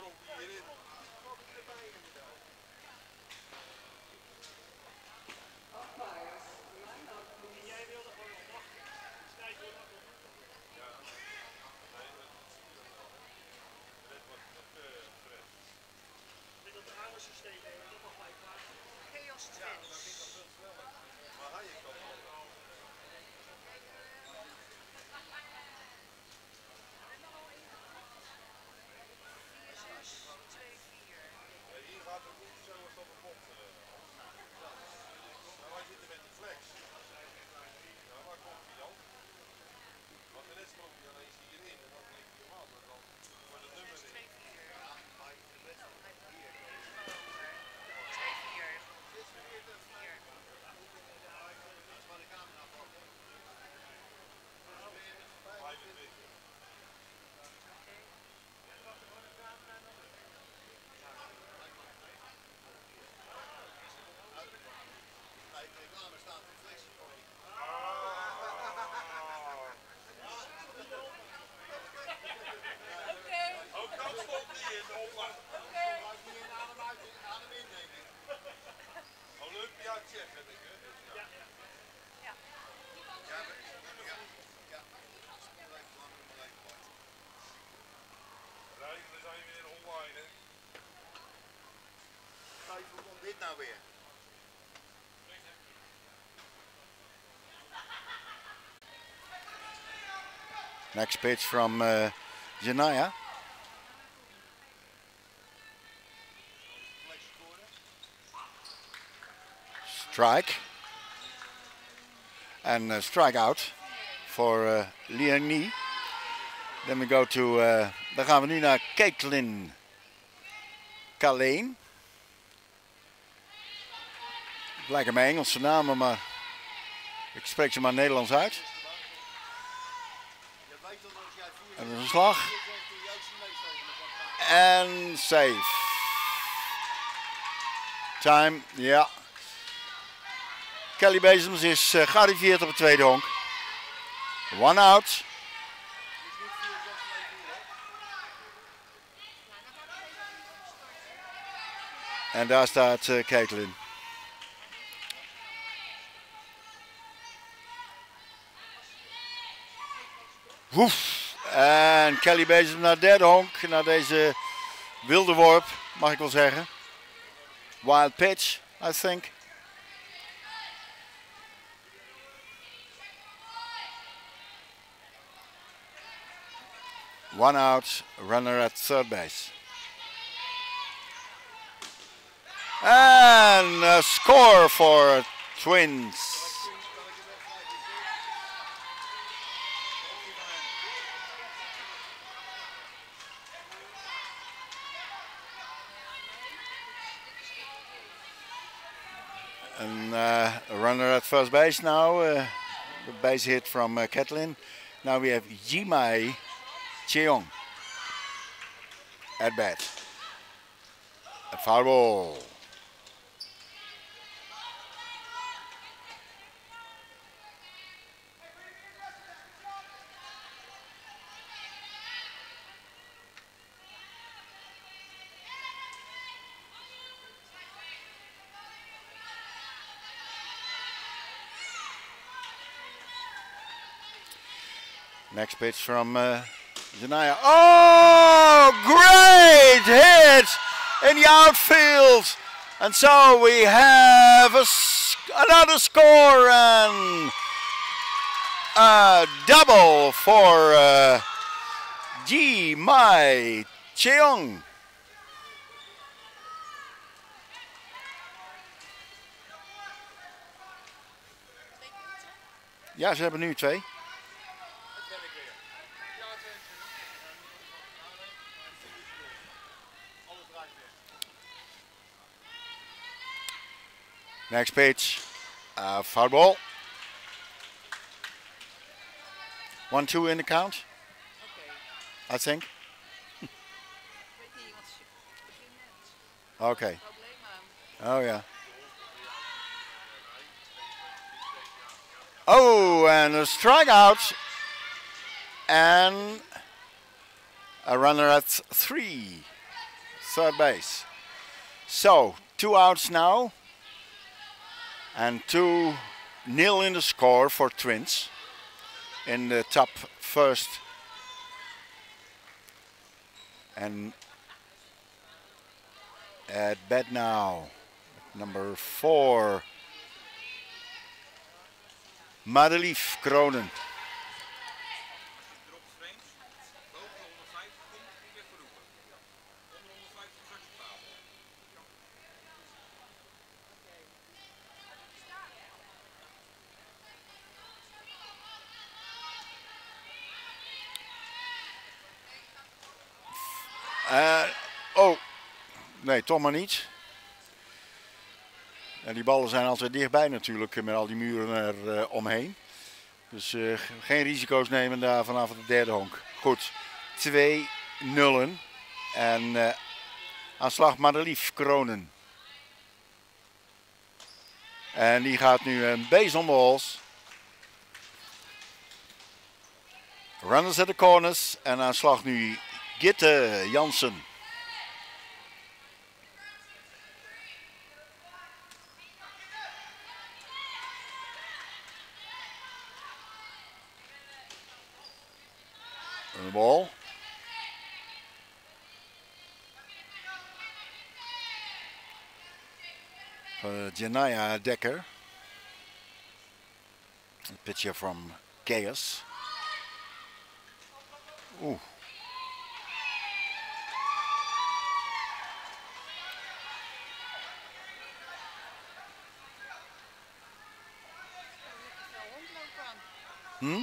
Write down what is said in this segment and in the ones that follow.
sprong hierin. En jij wilde gewoon nog wachten. Snijden dat Ja, dat is wat Fred. Ik denk dat oude systeem, dat mag bij klaar. Chaos Trends. Liverpool. Next pitch from uh, Janaya. Strike. And uh, strike out for uh, Liang Ni. Then we go to, uh, dan gaan we nu naar Caitlin Kaleen. Lijken mij Engelse namen, maar ik spreek ze maar Nederlands uit. En een slag. En save. Time, ja. Kelly Bezems is eh, gearriveerd op het tweede honk. One out. En daar staat eh Caitlin. Woef. En Kelly bezig naar derde honk. Naar deze wilde worp, mag ik wel zeggen. Wild pitch, I think. One out, runner at third base. And a score for Twins. And uh, a runner at first base now. Uh, the base hit from uh, Kathleen. Now we have Jimai Cheong at bat. A foul ball. Next pitch from uh. Oh, great hit in the outfield. And so we have a s another score and a double for uh, Ji Mai Cheong. Ja, ze hebben nu twee. Next pitch, uh, foul ball. One, two in the count, Oké. I think. Ik weet niet, want ze begint net. Okay. Oh yeah. Oh, and a strikeout, and a runner at three, third base. So two outs now, and two nil in the score for Twins in the top first. And at bat now. Number four. Madelief Kronen. Oh, nee, toch maar niet. En die ballen zijn altijd dichtbij natuurlijk, eh, met al die muren er eh, omheen. Dus eh, geen risico's nemen daar vanaf de derde honk. Goed, 2 nullen. En eh aanslag Madelief Kronen. En die gaat nu een base on balls. Runners at the corners. En aanslag nu Gitte Jansen. Janaya Dekker. A pitcher from Chaos. Ooh. Hmm?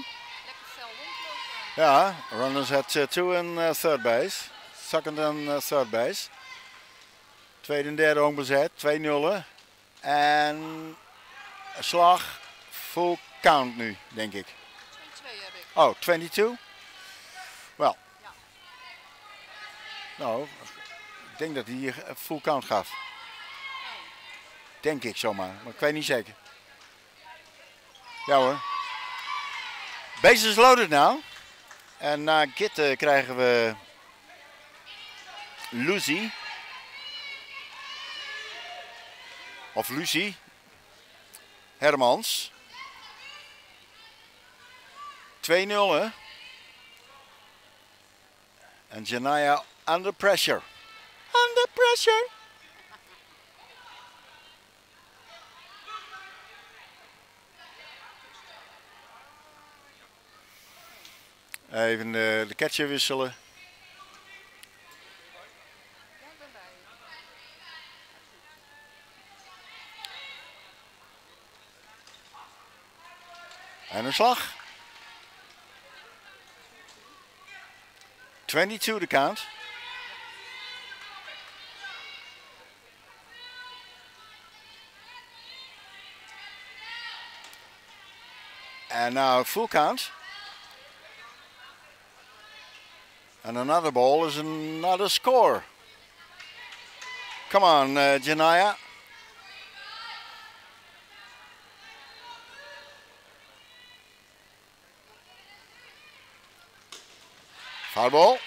Yeah, runners at uh, eh, two and uh, third base. Second and uh, third base. Tweede en derde onbezet. 2-0. En een slag. Full count nu, denk ik. 2-2 heb ik. Oh, 22? Wel. Ja. Nou, ik denk dat hij hier een full count gaf. Oh, Denk ik zomaar, maar ik weet niet zeker. Ja hoor. Bases loaded nou. En na Git eh, krijgen we Lucy. Of Lucy. Hermans. 2-0 hè. En Janaya under pressure. Under pressure. Even de, de catcher wisselen. ja, ik ben bij je. En een slag. 22 de count. And now full count. And another ball is another score. Come on, uh. Foul ball.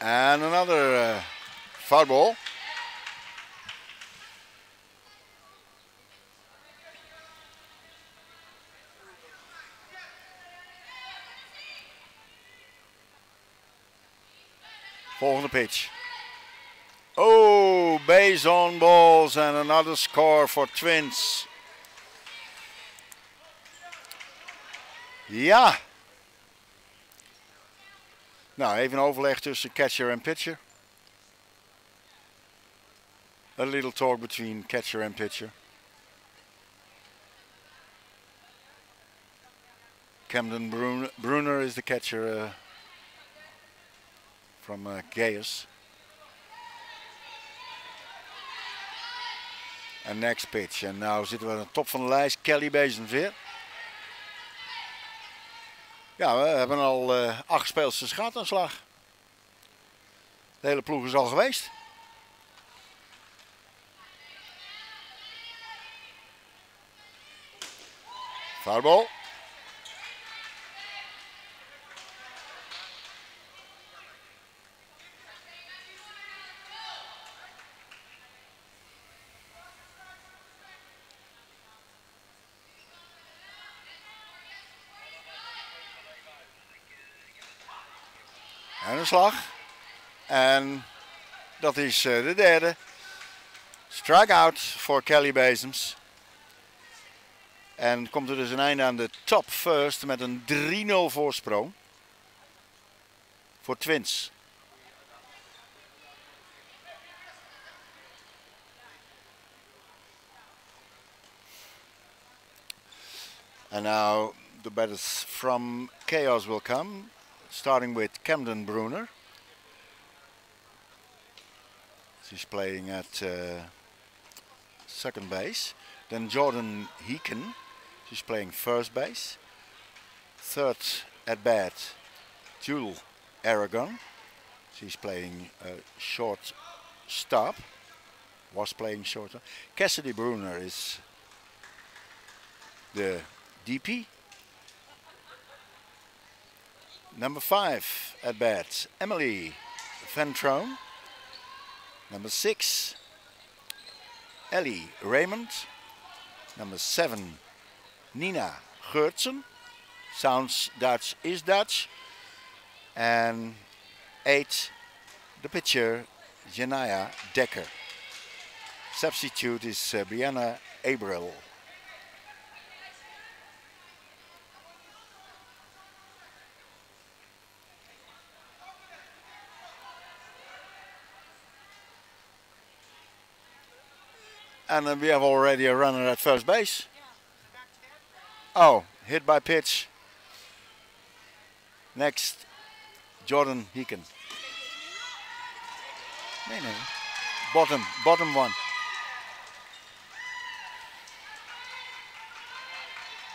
And another uh, foul ball. Volgende pitch. Oh, base on balls and another score for Twins. Ja. Nou, even overleg tussen catcher en pitcher. A little talk between catcher and pitcher. Camden Brun- Bruner is the catcher uh, from uh, Gaius. En next pitch. En nou zitten we aan de top van de lijst. Kelly Bezenveer. Ja, we hebben al eh, acht speelsters gehad aan slag. De hele ploeg is al geweest. Foulbal. een slag. En dat is eh, de derde. Strikeout voor Kelly Bezems. En komt er dus een einde aan de top first met een 3-0 voorsprong. Voor Twins. And now the batters from Chaos will come, starting with Camden Bruner. He's playing at uh, second base. Then Jordan Heeken, she's playing first base. Third at bat, Jewel Aragon. She's playing uh, short stop. Was playing short. Cassidy Bruner is the DP. Number five at bat, Emily Ventrone. Number six, Ellie Raymond. Number seven, Nina Geurtsen. Sounds Dutch, is Dutch. And eight, the pitcher, Janaya Dekker. Substitute is uh, Brianna Abril. And we have already a runner at first base. Oh, hit by pitch. Next, Jordan Heeken. Bottom, bottom one.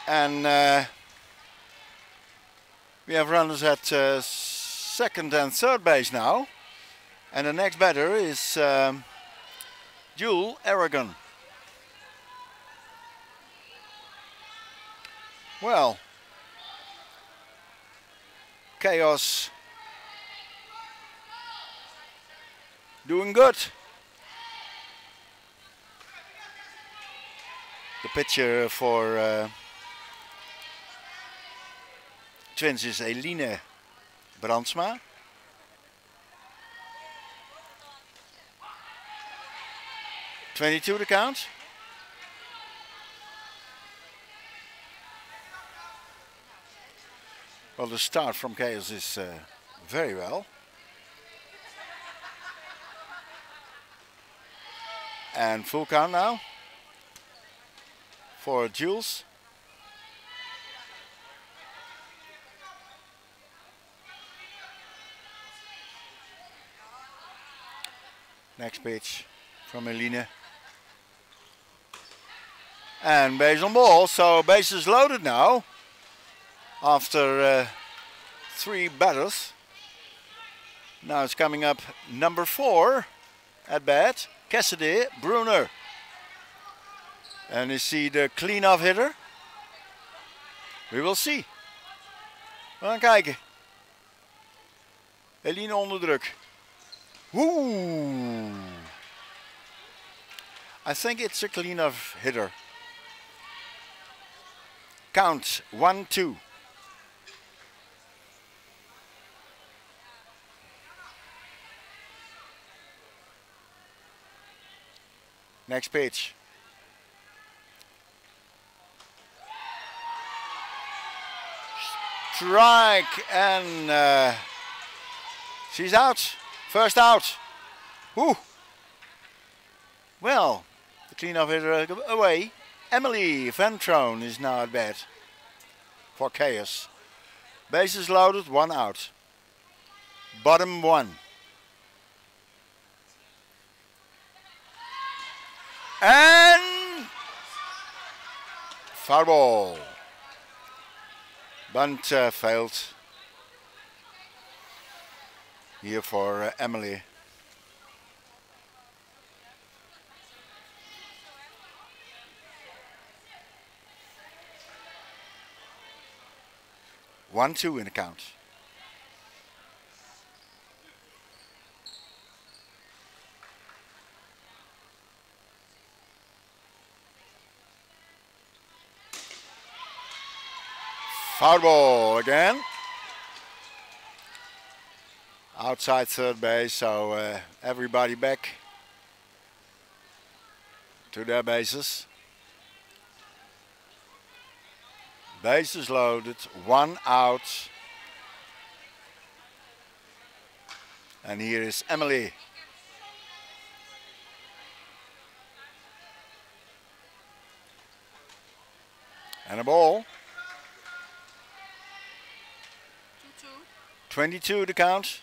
And uh, we have runners at uh, second and third base now. And the next batter is um, Jewel Aragon. Well, Chaos doing good. The pitcher for uh, Twins is Eline Brandsma. Twenty-two to count. Well, the start from Chaos is uh, very well. And full count now for Jules. Next pitch from Eline. And base on ball, so base is loaded now after uh, three battles. Now it's coming up number four at bat, Cassidy Bruner. And is he the clean-off hitter? We will see. We gaan kijken. Eline onder druk. I think it's a clean-off hitter. Count one, two. Next pitch. Strike and uh, she's out. First out. Whew. Well, the cleanup hitter away. Emily Ventrone is now at bat for chaos. Bases loaded, one out. Bottom one. And foul ball. Bunt uh, failed here for uh, Emily. One two in the count. Foul ball again. outside third base, so uh, everybody back to their bases. Bases loaded, one out. And here is Emily. And a ball. 22 the count.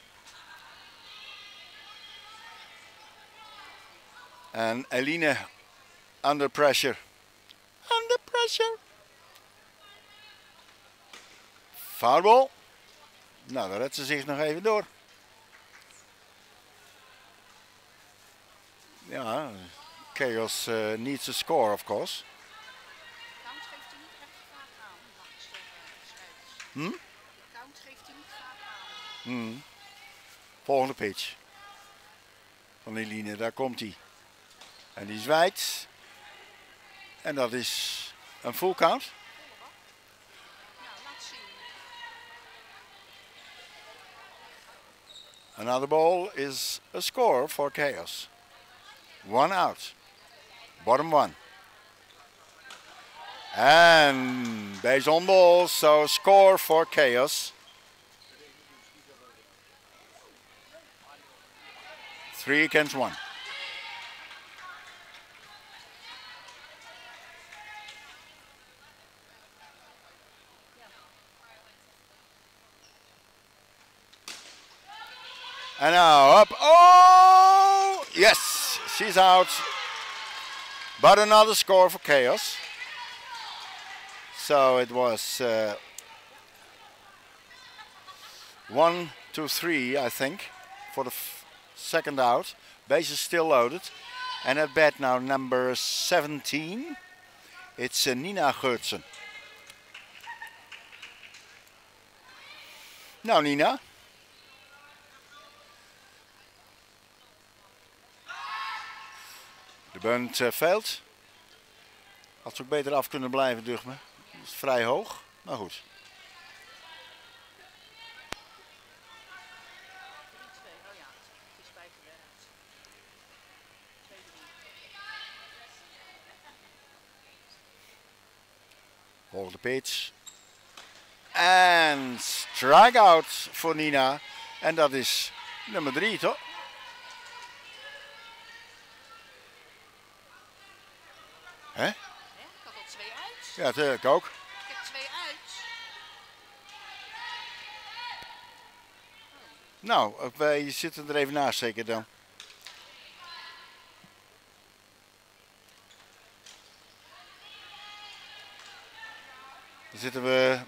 And Eline under pressure. Under pressure. Foul ball. Nou, dan redt ze zich nog even door. Ja, Chaos uh, needs a score, of course. Count Hmm. Volgende pitch. Van Eline, daar komt hij. En die zwijgt. En dat is een full count. Another ball is a score for Chaos. One out. Bottom one. And base on ball, so score for Chaos. Three against one. And now up. Oh, yes, she's out. But another score for Chaos. So it was uh, one, two, three, I think, for the second out. Bases still loaded. And at bat now, number 17. It's uh, Nina Geurtsen. Now, Nina. De bunt uh. Had ze ook beter af kunnen blijven, ducht me. Dat is vrij hoog, maar goed. 2-3. Volgende pitch. En strikeout voor Nina. En dat is nummer drie, toch? Hè? Ik had al twee uit. Ja, ik ook. Ik heb twee uit. Nou, wij zitten er even naast zeker dan. Zitten we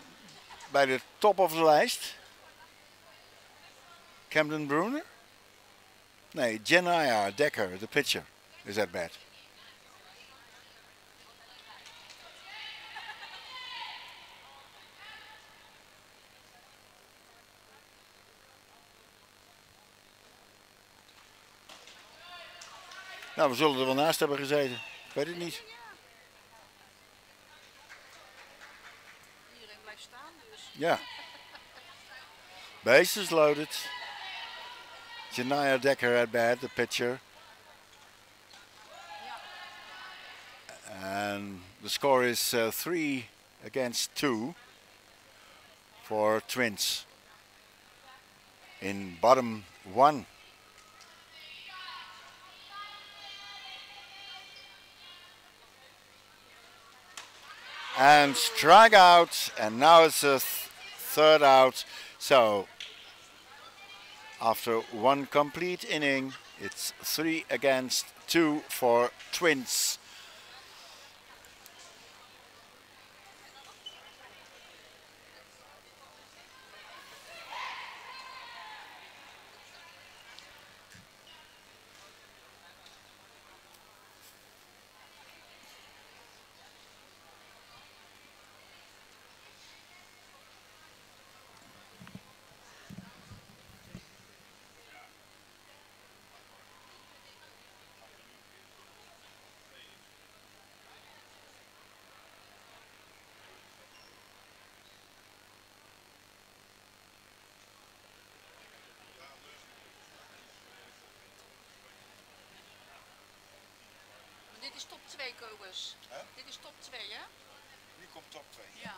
bij de top of de lijst. Camden Bruner? Nee, Jenia Dekker, de pitcher, is that bad. Nou, we zullen er wel naast hebben gezeten. Ik weet het niet. Ja. Bases loaded. Janaya Decker at bat, the pitcher. And the score is uh, three against two for Twins. In bottom one. And strike out, and now it's a third out. So after one complete inning, it's three against two for Twins. 2, Kobus. Hè? Dit is top 2, hè? Nu komt top 2. Ja.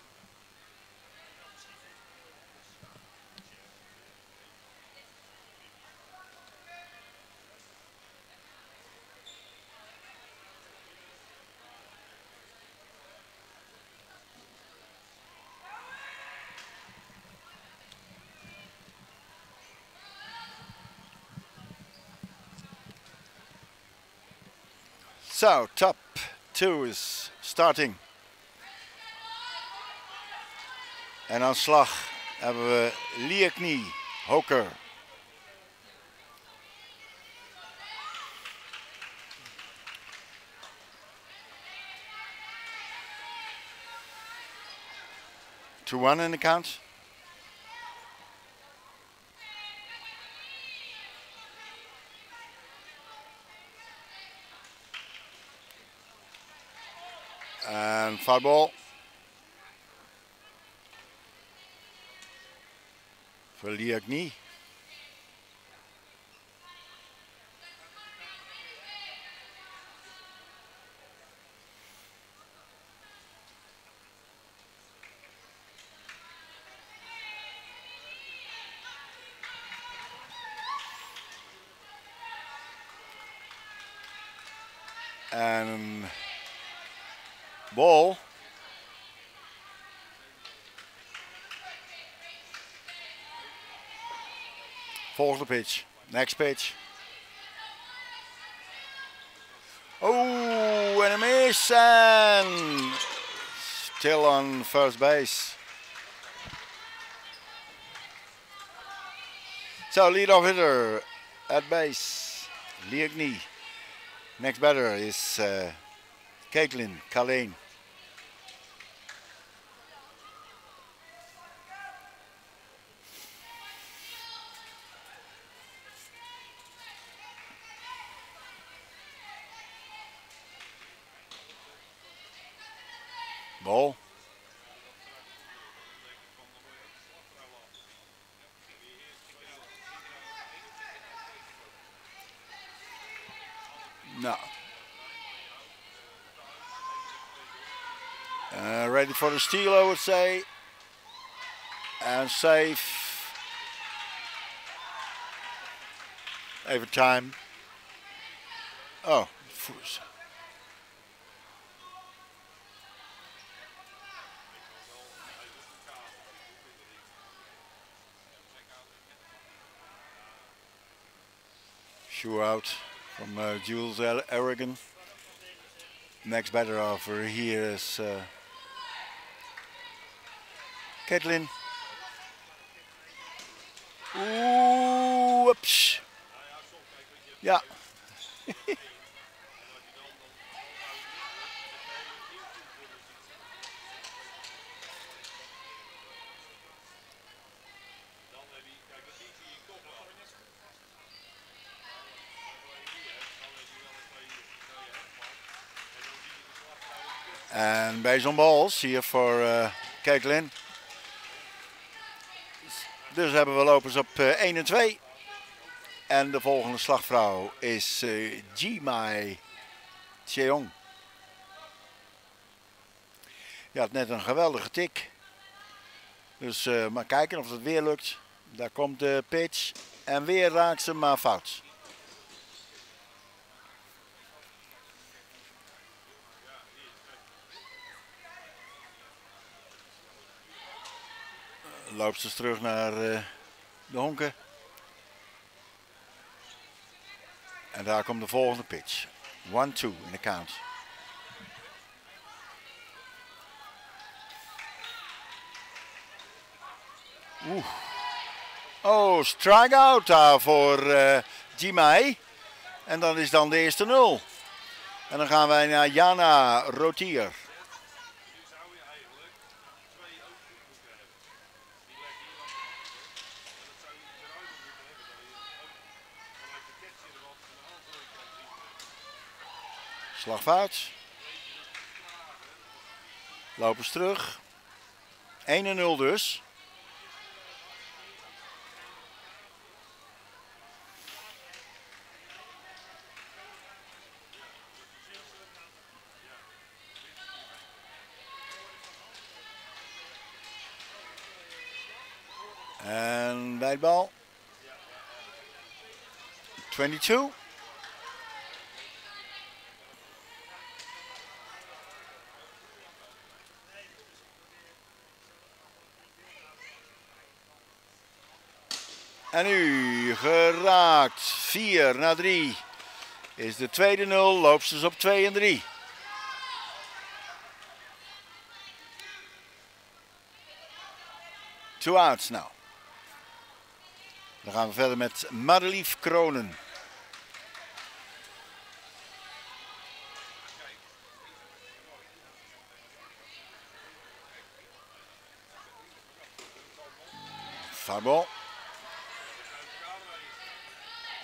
So, top 2 is starting. En aan slag hebben we Lieknie, Hoker. Two one in the count. En foutbal. Voor Liakni. En bal. Volgende pitch. Next pitch. Oh, en een miss. En still on first base. So leadoff hitter at base, Liagny. Next batter is uh, Caitlin Kalane. Ball. No. Uh, ready for the steal, I would say. And safe. Every time. Oh, foos. Shoe out from uh, Jules El- Aragon. Next batter over here is uh, Caitlin. Oeh, whoops. Ja. En bij zo'n bals hier voor eh Caitlin. Dus hebben we lopers op eh, 1 en 2. En de volgende slagvrouw is eh Jimai Cheong. Ja, net een geweldige tik. Dus eh, maar kijken of het weer lukt. Daar komt de pitch. En weer raakt ze maar fout. Loopt ze terug naar eh, de honken. En daar komt de volgende pitch. 1-2 in de count. Oeh. Oh, strikeout daar voor eh Jimai. En dat is dan de eerste nul. En dan gaan wij naar Jana Rotier. Lopers terug. 1-0 dus. En bij bal. 22. En nu geraakt. 4 naar 3 is de tweede 0. Loopsters op 2 en 3. Two outs nou. Dan gaan we verder met Madelief Kronen. Farbal.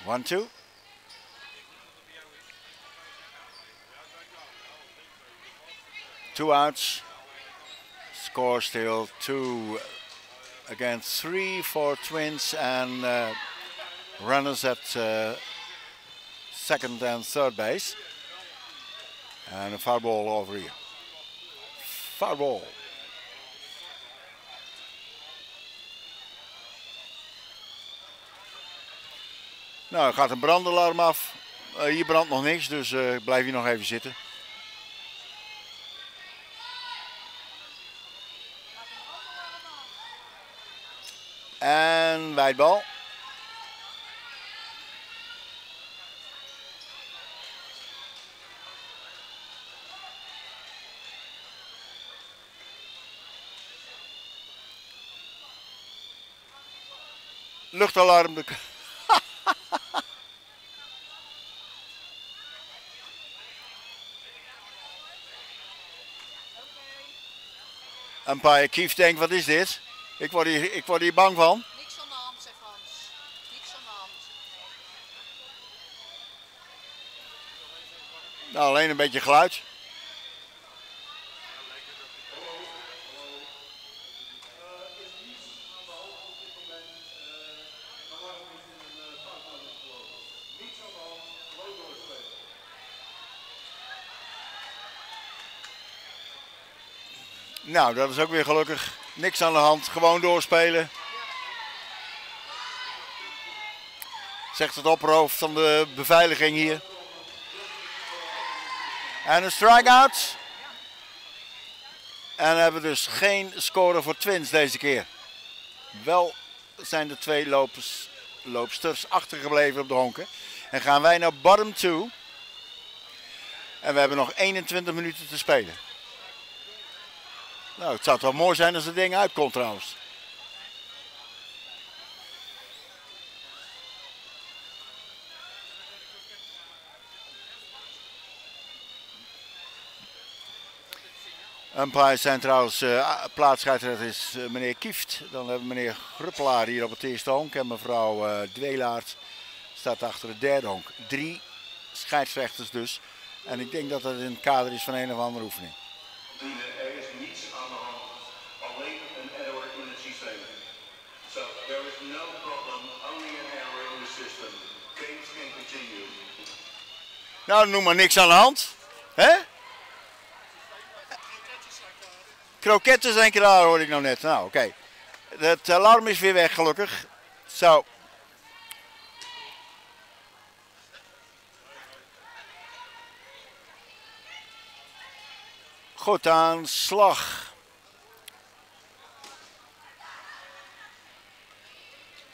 One, two. Two outs. Score still two against three for Twins and uh, runners at uh, second and third base. And a foul ball over here. Foul ball. Nou, er gaat een brandalarm af. Uh, hier brandt nog niks, dus uh, blijf hier nog even zitten. En wijdbal. Luchtalarm. De Een paar Kief denkt, wat is dit? Ik word, hier, ik word hier bang van. Niks aan de hand, zegt Hans. Niks aan de hand. Nou, alleen een beetje geluid. Nou, dat is ook weer gelukkig. Niks aan de hand. Gewoon doorspelen. Zegt het opperhoofd van de beveiliging hier. En een strikeout. En hebben dus geen score voor Twins deze keer. Wel zijn de twee lopers, loopsters achtergebleven op de honken. En gaan wij naar bottom 2. En we hebben nog 21 minuten te spelen. Nou, het zou toch mooi zijn als het ding uitkomt trouwens. Umpires zijn trouwens, uh, is uh, meneer Kieft. Dan hebben we meneer Gruppelaar hier op het eerste honk. En mevrouw uh, staat achter het derde honk. Drie scheidsrechters dus. En ik denk dat dat in het kader is van een of andere oefening. Nou, noem maar niks aan de hand. Hè? Kroketten zijn klaar, hoor ik nou net. Nou, oké. Het alarm is weer weg, gelukkig. Zo. Goed aan slag.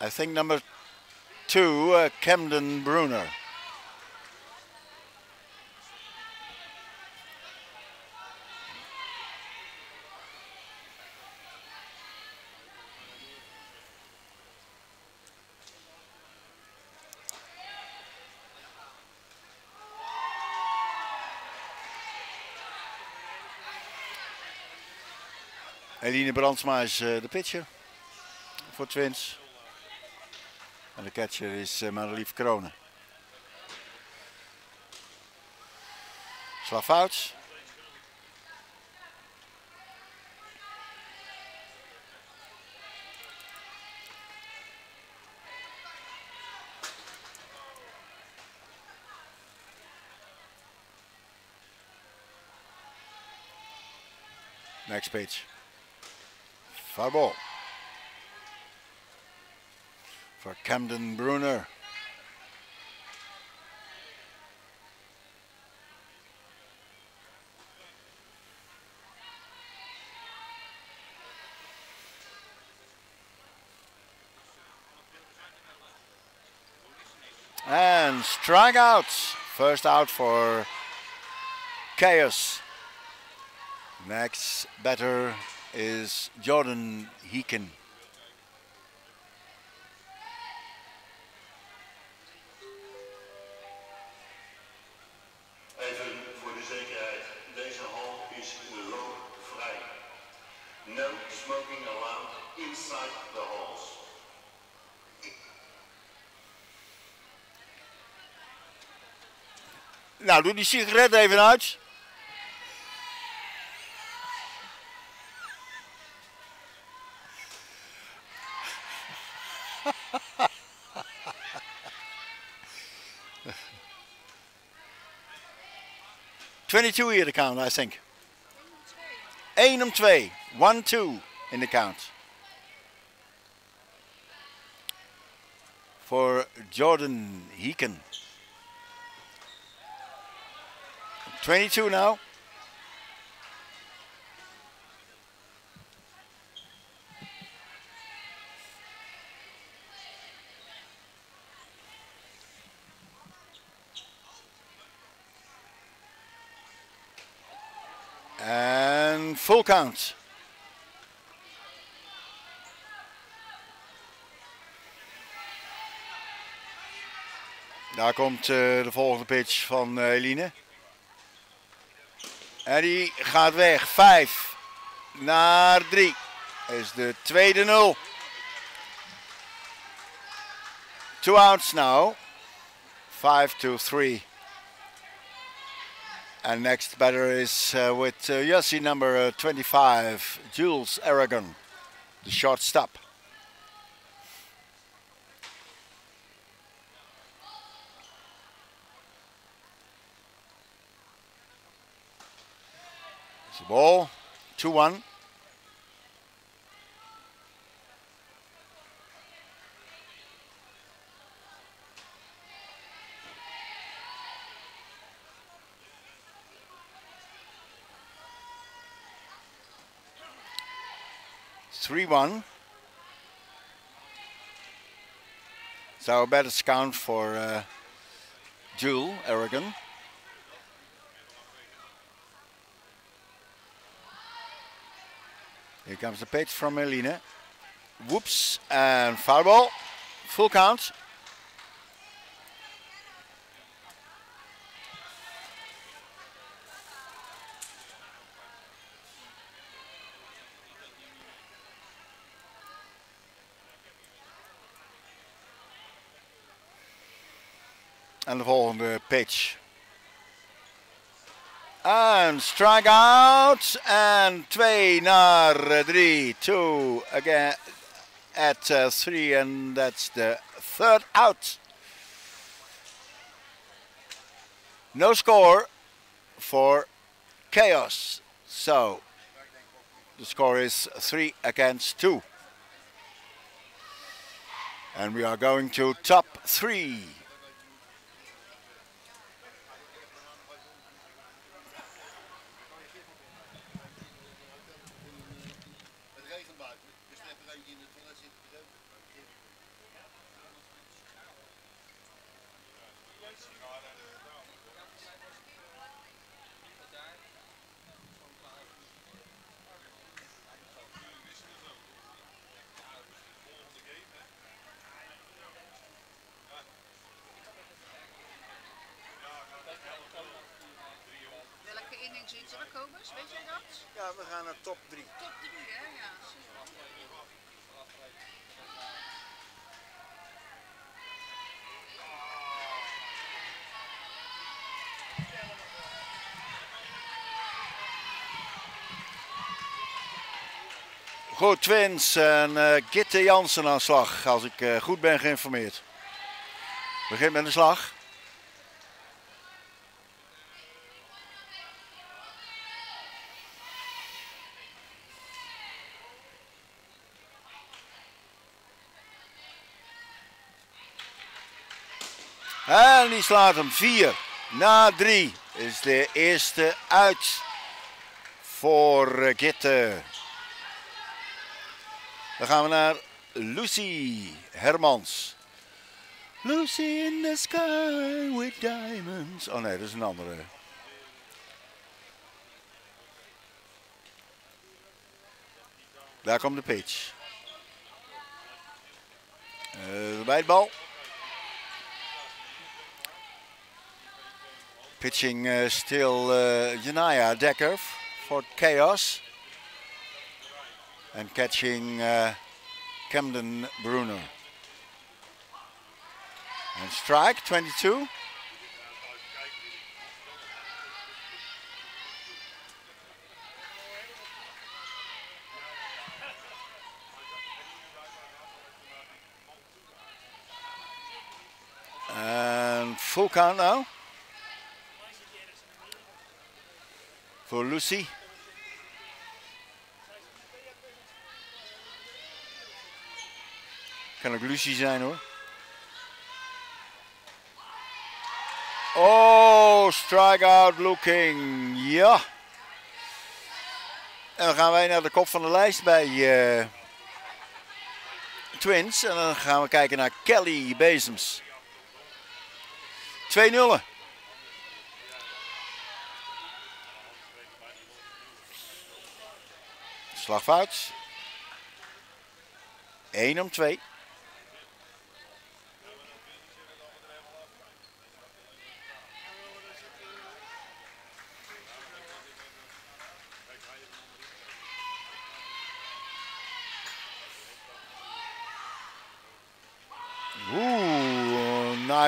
I think number two, uh, Camden Bruner. Eline Brandsma is uh, de pitcher voor Twins. En de catcher is uh, Marlief Kronen. Slag fout. Next pitch. Foul ball. for Camden Brunner. And strikeouts. First out for Chaos. Next batter is Jordan Heeken. Even voor de zekerheid, deze hal is loopvrij. No smoking allowed inside the halls. Nou, doe die sigaret even uit. Twenty-two here to count, I think. 1 om 2. 1 2 in the count. For Jordan Heeken. 22 now. Daar komt eh, de volgende pitch van eh, Eline. En die gaat weg. 5 naar 3. Is de tweede nul. Two outs now. 5 to 3. And next batter is uh, with uh, jersey number uh, 25, Jules Aragon, the shortstop. It's a ball, 2 1. Three one. So a better count for uh, Jewel Aragon. Here comes the pitch from Eline. Whoops and foul ball. Full count. Pitch. En strikeout. En 2 naar 3. 2 again at 3. Uh, and that's the third out. No score for Chaos. So the score is 3 against 2. And we are going to top 3. Welke inning zitten we, Kobus? Weet jij dat? Ja, we gaan naar top 3. Top 3, hè? Ja, zie je wel. Goed, Twins en uh, Gitte Jansen aan slag, als ik uh, goed ben geïnformeerd. Begint met de slag. En die slaat hem 4 na 3 is de eerste uit voor eh, Gitte. Dan gaan we naar Lucy Hermans. Lucy in the sky with diamonds. Oh nee, dat is een andere. Daar komt de pitch. Uh, bij het bal. Pitching uh, still uh, Janaya Decker for Chaos. And catching uh, Camden Bruner. And strike 22. And full count now. For Lucy. Kan ook Lucy zijn hoor. Oh, strikeout looking. Ja. En dan gaan wij naar de kop van de lijst bij uh, Twins. En dan gaan we kijken naar Kelly Bezems. 2 0 Slagfout. 1 om 2.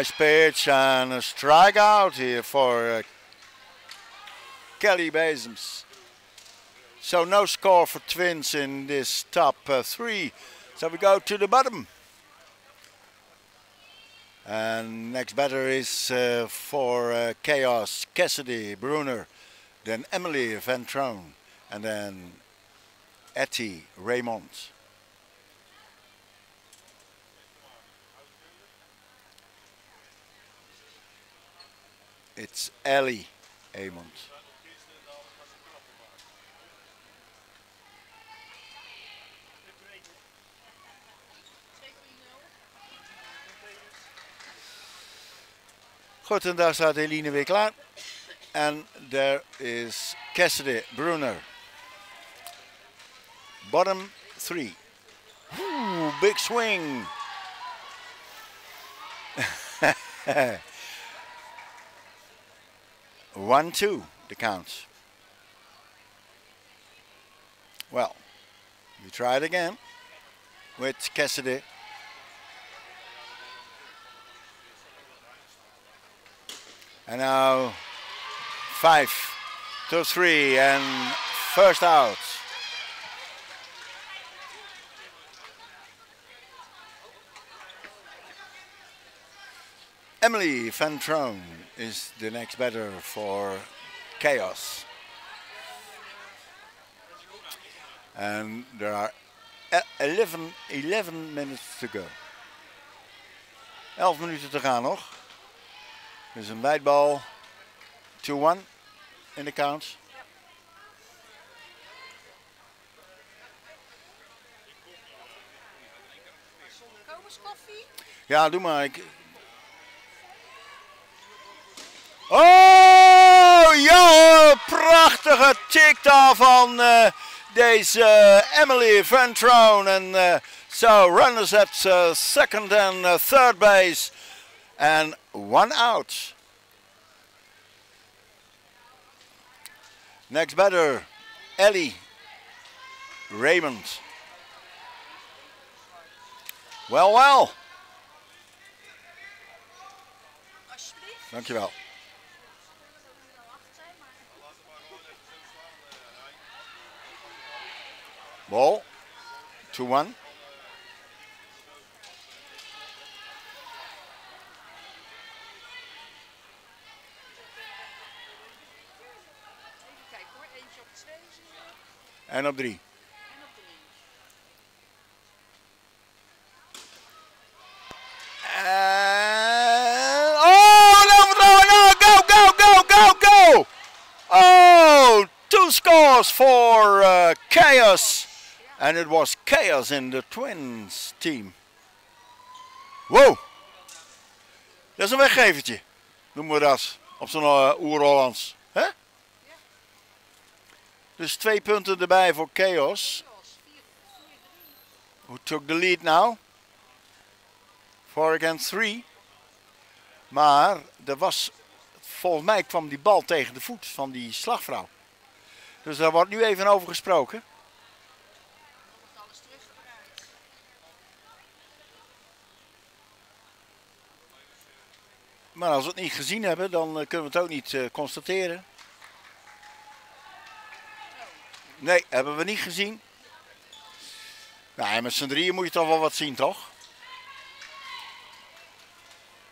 Nice pitch and a strikeout here for uh, Kelly Bezems. So no score for Twins in this top uh, three. So we go to the bottom. And next batter is uh, for uh, Chaos, Cassidy Bruner, then Emily Van Troon, and then Etty Raymond. It's Ellie Amond. Goed, en daar staat Eline weer klaar. En there is Cassidy Brunner. Bottom three. Ooh, big swing. One, two, the counts. Well, we try it again with Cassidy. And now five to three and first out. Emily Van is the next batter for Chaos. And there are e- 11, 11 minutes to go. 11 minuten te gaan nog. Dus een wijdbal. 2-1 in de count. Ja, doe maar. Ik... Oh, ja prachtige tik daar van eh, deze eh, Emily Van Troon. En eh, so runners at second and third base. And one out. Next batter, Ellie Raymond. Well, well. Alsjeblieft. Dankjewel. Ball. 2 1. En op three. En... Oh, no, no, go, go, go, go, go! Oh, two scores for uh, Chaos. And it was Chaos in the Twins team. Wow. Dat is een weggevertje. Noemen we dat. Op zo'n uh, oer-Hollands. Hè? Dus twee punten erbij voor Chaos. Who took the lead now? Four against three. Maar er was, volgens mij kwam die bal tegen de voet van die slagvrouw. Dus daar wordt nu even over gesproken. Maar als we het niet gezien hebben, dan eh, kunnen we het ook niet eh, constateren. Nee, hebben we niet gezien. Nou, en met z'n drieën moet je toch wel wat zien, toch?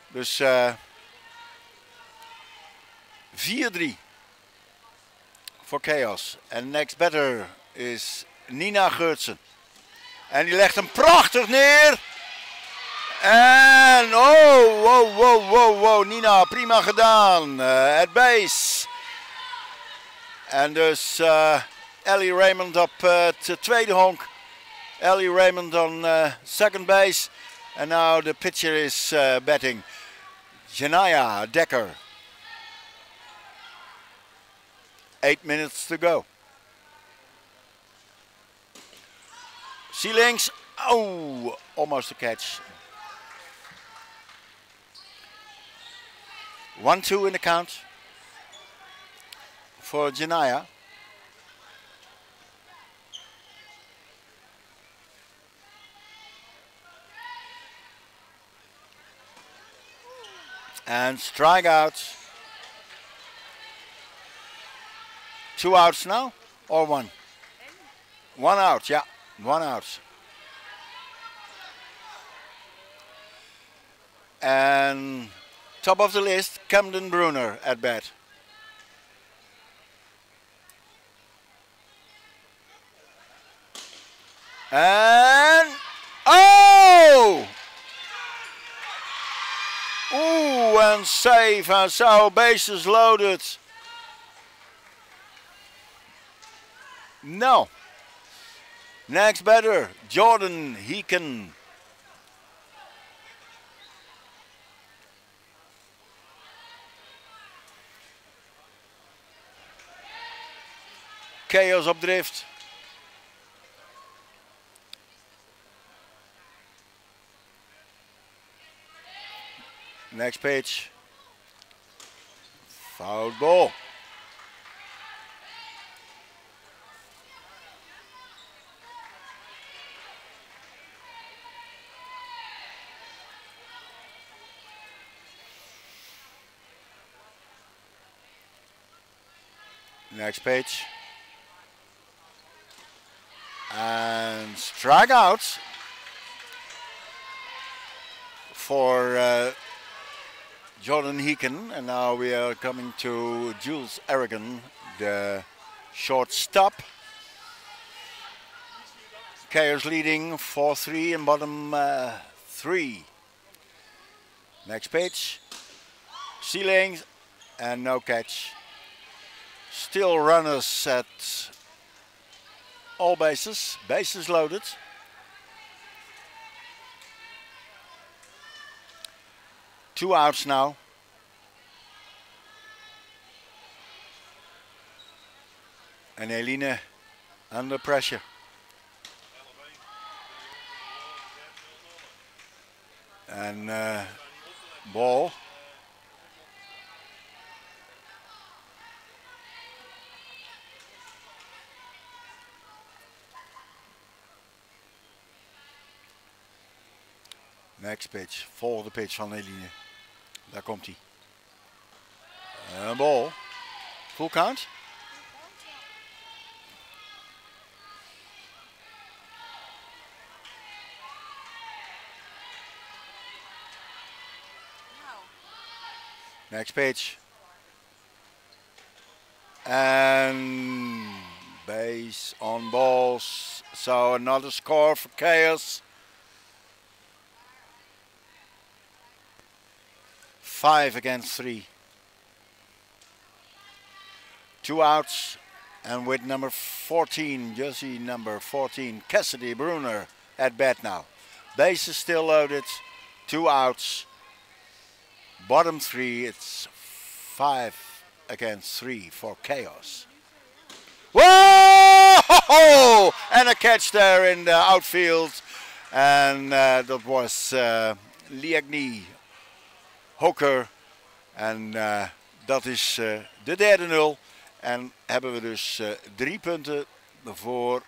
Dus eh 4-3 voor Chaos. En next batter is Nina Geurtsen. En die legt hem prachtig neer. En oh, wow, wow, wow, wow, Nina, prima gedaan. Eh, Het base. En dus eh, Ellie Raymond op eh, het tweede honk. Ellie Raymond on eh, second base. And now the pitcher is uh, batting. Janaya Dekker. Eight minutes to go. Ceilings. Oh, almost a catch. One two in the count for Janaya. And strikeouts. Two outs now or one? One out, yeah, one out. And top of the list, Camden Bruner at bat. And oh! Ooh, and save and so bases loaded. No. Next batter, Jordan Heeken. Chaos op drift. Next pitch. Foul ball. Next pitch. And strikeouts for uh, Jordan Heeken. And now we are coming to Jules Aragon, the shortstop. Chaos leading 4-3 in bottom uh, three. Next pitch. Ceilings and no catch. Still runners at all bases. Bases loaded. Two outs now. And Eline under pressure. And uh, ball. Next pitch. Volgende pitch van Eline. Daar komt hij. Een bal. Full count. Next pitch. And base on balls. So another score for Chaos. Five against three. Two outs And with number 14, jersey number 14, Cassidy Bruner at bat now. Base is still loaded, two outs. Bottom three, it's five against three for chaos. Whoa! And a catch there in the outfield. And uh, that was uh, Liagny Hoker. En uh, dat is uh, de derde nul. En hebben we dus uh, drie punten voor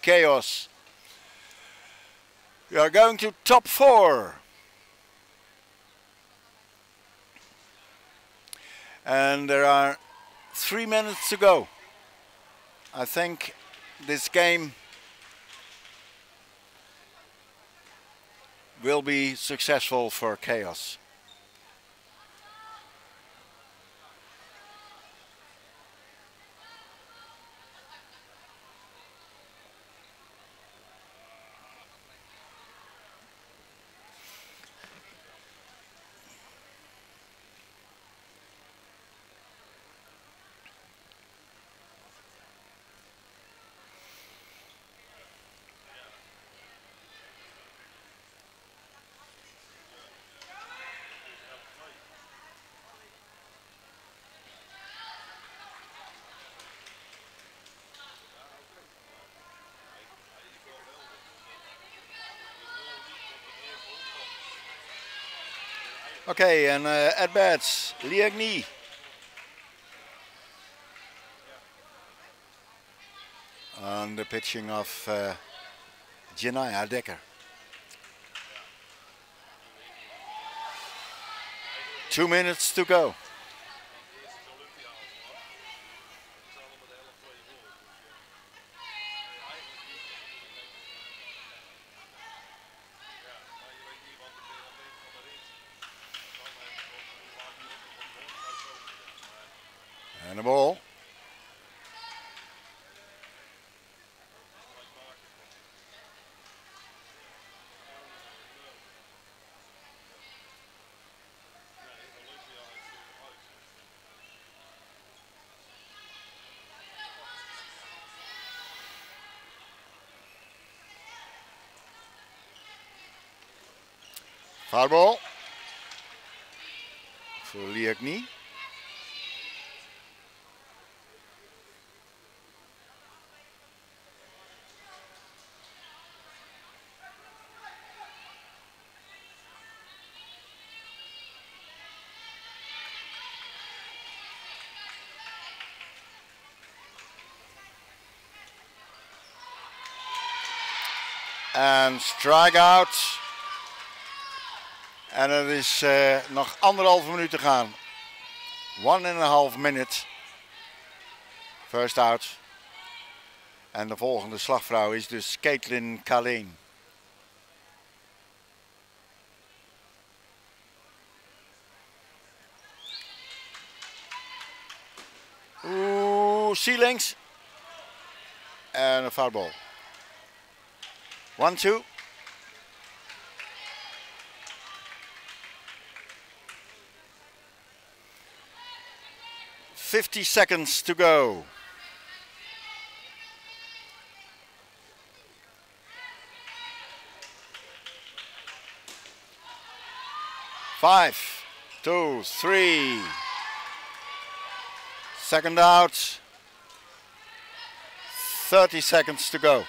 Chaos. We are going to top four. And there are three minutes to go. I think this game will be successful for Chaos. Okay, and uh, at bats, Liagny. On the pitching of uh, Janaya Dekker. Two minutes to go. Foul ball for Liagny. and strikeouts En er is eh, nog anderhalve minuut te gaan. One and a half minute. First out. En de volgende slagvrouw is dus Caitlin Kaleen. Oeh, ceilings. En een foul ball. One, two. Fifty seconds to go. Five, two, three. Second out. 30 seconds to go.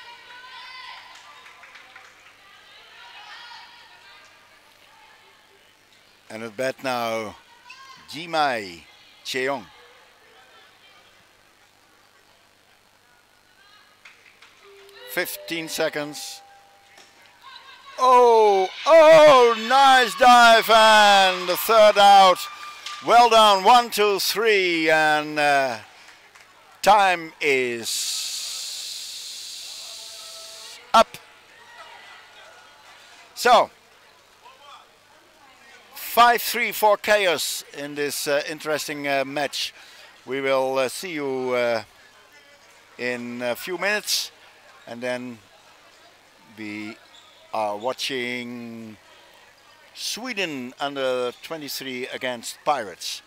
And at bat now, Jimai Cheong. Fifteen seconds. Oh, oh, nice dive and the third out. Well done, one, two, three, and uh, time is up. So, 5-3 for Chaos in this uh, interesting uh, match. We will uh, see you uh, in a few minutes and then we are watching Sweden under 23 against Pirates.